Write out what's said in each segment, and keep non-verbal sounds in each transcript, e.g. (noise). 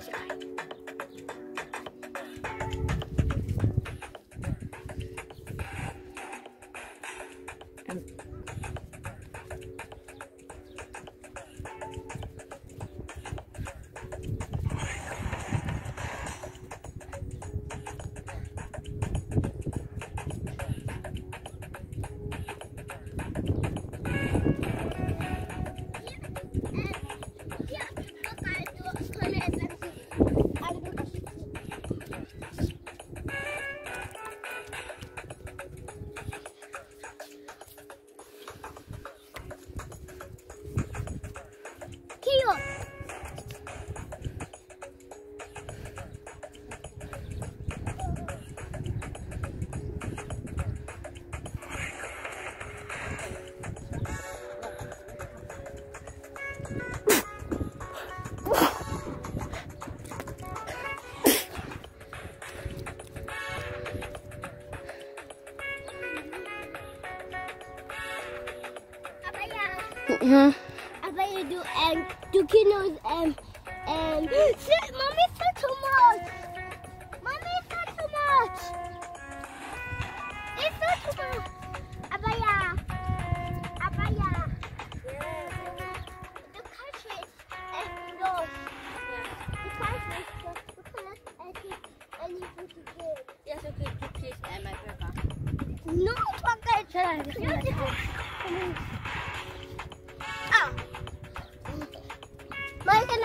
Kio. Abaya. Mhm. Abaya do and do kinos and (gasps) and sit, mommy said too much. Mommy said too much. It's not too much. Abaya. Abaya. The countries and those. The countries the colors and anything to do. Yes, okay, cookies and my burger. No, chocolate. Ah.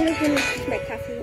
Okay, My coffee.